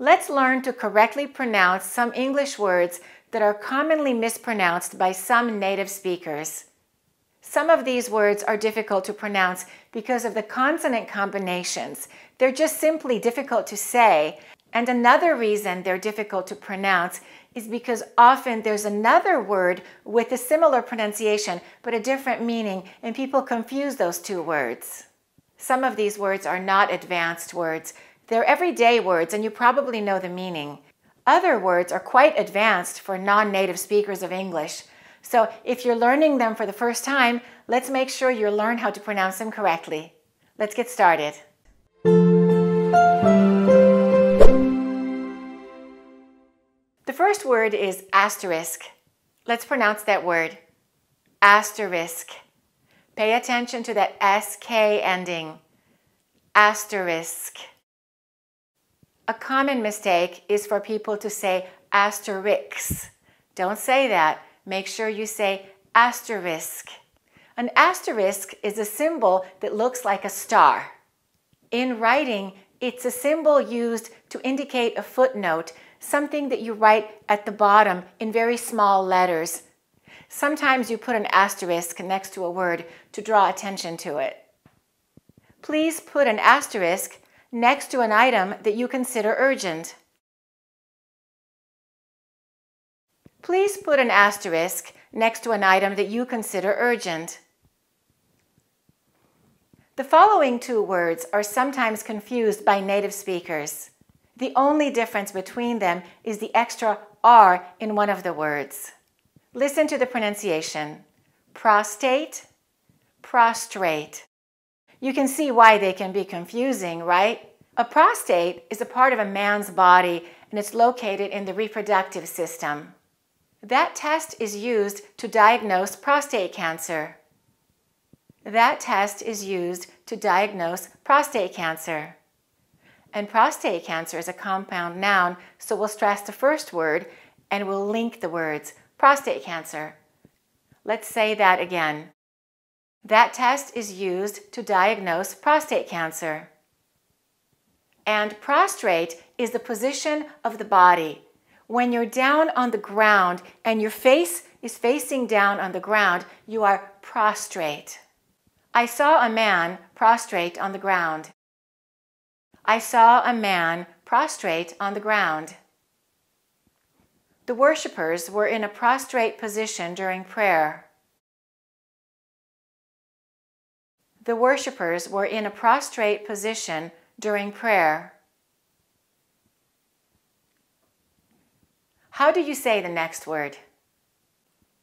Let's learn to correctly pronounce some English words that are commonly mispronounced by some native speakers. Some of these words are difficult to pronounce because of the consonant combinations. They're just simply difficult to say. And another reason they're difficult to pronounce is because often there's another word with a similar pronunciation but a different meaning, and people confuse those two words. Some of these words are not advanced words. They're everyday words, and you probably know the meaning. Other words are quite advanced for non native speakers of English. So if you're learning them for the first time, let's make sure you learn how to pronounce them correctly. Let's get started. The first word is asterisk. Let's pronounce that word. Asterisk. Pay attention to that SK ending. Asterisk. A common mistake is for people to say asterisks. Don't say that. Make sure you say asterisk. An asterisk is a symbol that looks like a star. In writing, it's a symbol used to indicate a footnote, something that you write at the bottom in very small letters. Sometimes you put an asterisk next to a word to draw attention to it. Please put an asterisk next to an item that you consider urgent. Please put an asterisk next to an item that you consider urgent. The following two words are sometimes confused by native speakers. The only difference between them is the extra R in one of the words. Listen to the pronunciation. Prostate, prostrate. You can see why they can be confusing, right? A prostate is a part of a man's body and it's located in the reproductive system. That test is used to diagnose prostate cancer. That test is used to diagnose prostate cancer. And prostate cancer is a compound noun, so we'll stress the first word and we'll link the words prostate cancer. Let's say that again. That test is used to diagnose prostate cancer. And prostrate is the position of the body. When you're down on the ground and your face is facing down on the ground, you are prostrate. I saw a man prostrate on the ground. I saw a man prostrate on the ground. The worshippers were in a prostrate position during prayer. The worshippers were in a prostrate position during prayer. How do you say the next word?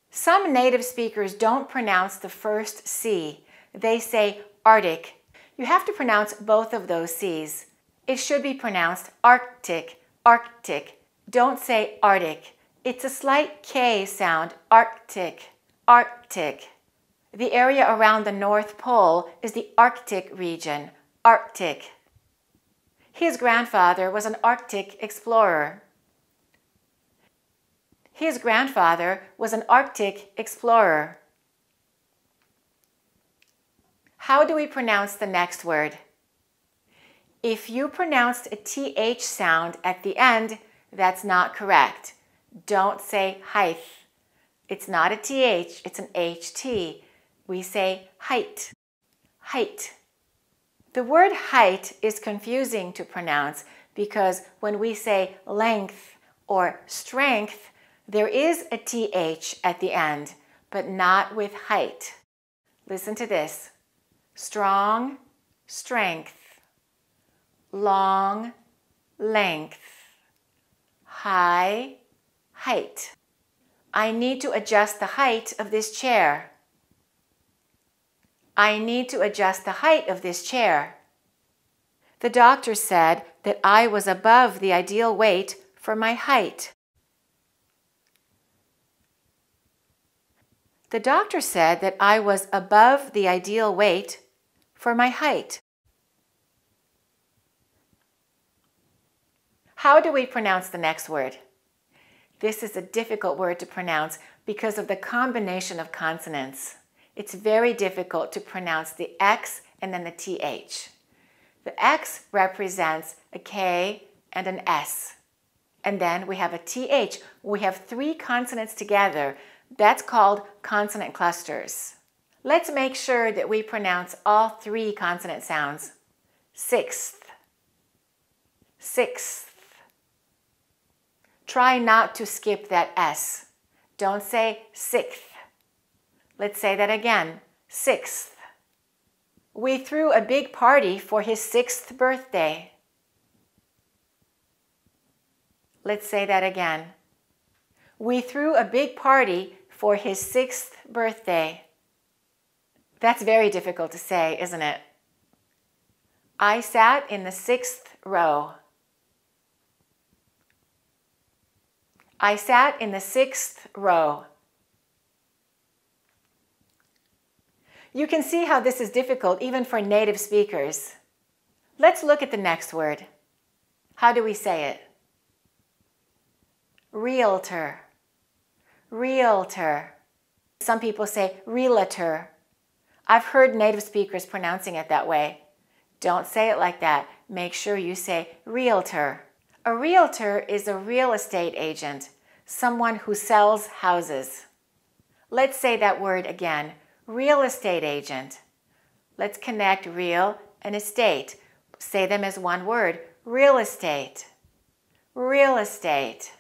Some native speakers don't pronounce the first C they say Arctic. You have to pronounce both of those C's. It should be pronounced Arctic, Arctic. Don't say Arctic. It's a slight K sound, Arctic, Arctic. The area around the North Pole is the Arctic region, Arctic. His grandfather was an Arctic explorer. His grandfather was an Arctic explorer. How do we pronounce the next word? If you pronounced a TH sound at the end, that's not correct. Don't say height. It's not a TH, it's an HT. We say height, height. The word height is confusing to pronounce because when we say length or strength, there is a TH at the end, but not with height. Listen to this strong, strength, long, length, high, height. I need to adjust the height of this chair. I need to adjust the height of this chair. The doctor said that I was above the ideal weight for my height. The doctor said that I was above the ideal weight for my height. How do we pronounce the next word? This is a difficult word to pronounce because of the combination of consonants. It's very difficult to pronounce the X and then the TH. The X represents a K and an S. And then we have a TH. We have three consonants together. That's called consonant clusters. Let's make sure that we pronounce all three consonant sounds. Sixth, sixth. Try not to skip that S. Don't say sixth. Let's say that again. Sixth. We threw a big party for his sixth birthday. Let's say that again. We threw a big party for his sixth birthday. That's very difficult to say, isn't it? I sat in the sixth row. I sat in the sixth row. You can see how this is difficult even for native speakers. Let's look at the next word. How do we say it? Realtor. Realtor. Some people say realtor. I've heard native speakers pronouncing it that way. Don't say it like that. Make sure you say realtor. A realtor is a real estate agent, someone who sells houses. Let's say that word again real estate agent. Let's connect real and estate. Say them as one word real estate. Real estate.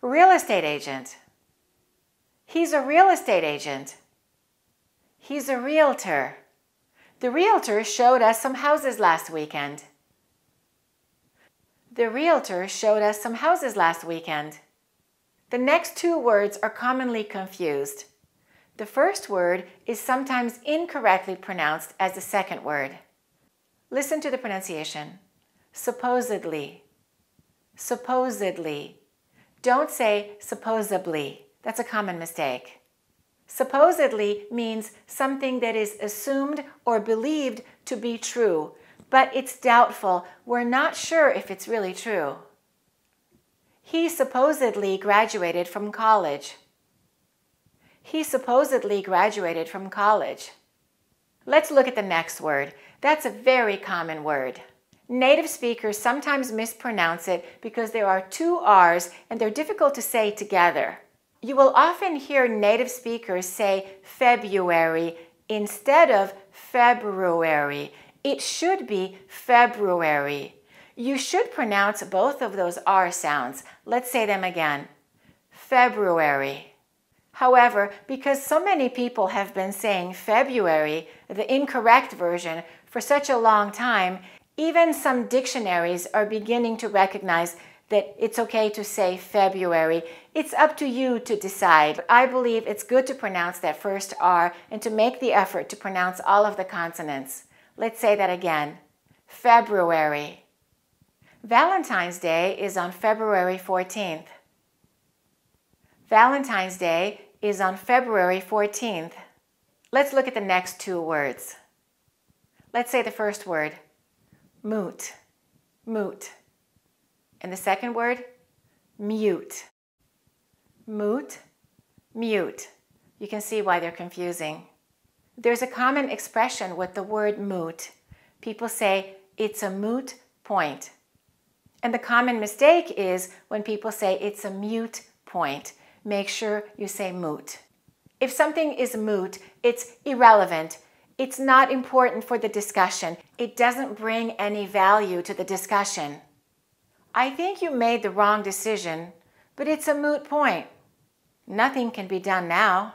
Real estate agent. He's a real estate agent. He's a realtor. The realtor showed us some houses last weekend. The realtor showed us some houses last weekend. The next two words are commonly confused. The first word is sometimes incorrectly pronounced as the second word. Listen to the pronunciation. Supposedly. Supposedly. Don't say supposedly. That's a common mistake. Supposedly means something that is assumed or believed to be true, but it's doubtful. We're not sure if it's really true. He supposedly graduated from college. He supposedly graduated from college. Let's look at the next word. That's a very common word. Native speakers sometimes mispronounce it because there are two R's and they're difficult to say together. You will often hear native speakers say February instead of February. It should be February. You should pronounce both of those R sounds. Let's say them again. February. However, because so many people have been saying February, the incorrect version, for such a long time, even some dictionaries are beginning to recognize that it's okay to say February. It's up to you to decide. I believe it's good to pronounce that first R and to make the effort to pronounce all of the consonants. Let's say that again. February. Valentine's Day is on February 14th. Valentine's Day is on February 14th. Let's look at the next two words. Let's say the first word, moot, moot. And the second word, mute. Moot, mute. You can see why they're confusing. There's a common expression with the word moot. People say it's a moot point. And the common mistake is when people say it's a mute point make sure you say moot. If something is moot, it's irrelevant. It's not important for the discussion. It doesn't bring any value to the discussion. I think you made the wrong decision, but it's a moot point. Nothing can be done now.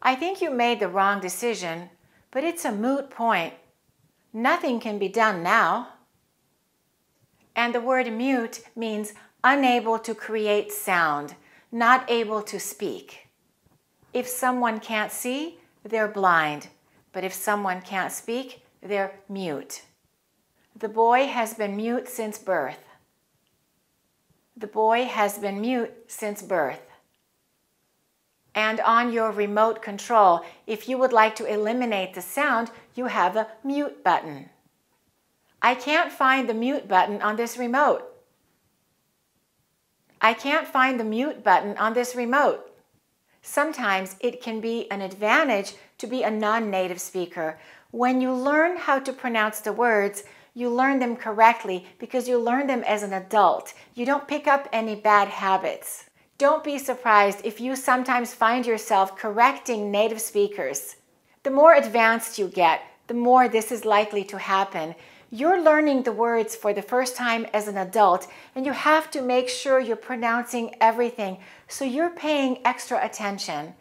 I think you made the wrong decision, but it's a moot point. Nothing can be done now. And the word mute means unable to create sound, not able to speak. If someone can't see, they're blind, but if someone can't speak, they're mute. The boy has been mute since birth. The boy has been mute since birth. And on your remote control, if you would like to eliminate the sound, you have a mute button. I can't find the mute button on this remote. I can't find the mute button on this remote. Sometimes it can be an advantage to be a non native speaker. When you learn how to pronounce the words, you learn them correctly because you learn them as an adult. You don't pick up any bad habits. Don't be surprised if you sometimes find yourself correcting native speakers. The more advanced you get, the more this is likely to happen. You're learning the words for the first time as an adult, and you have to make sure you're pronouncing everything, so you're paying extra attention.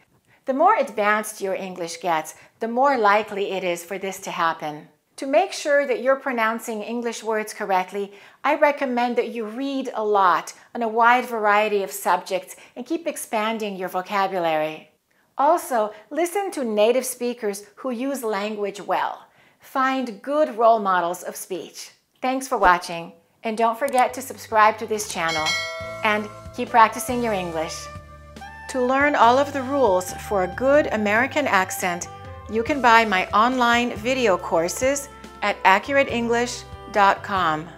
The more advanced your English gets, the more likely it is for this to happen. To make sure that you're pronouncing English words correctly, I recommend that you read a lot on a wide variety of subjects and keep expanding your vocabulary. Also, listen to native speakers who use language well. Find good role models of speech. Thanks for watching, and don't forget to subscribe to this channel. And keep practicing your English. To learn all of the rules for a good American accent, you can buy my online video courses at AccurateEnglish.com.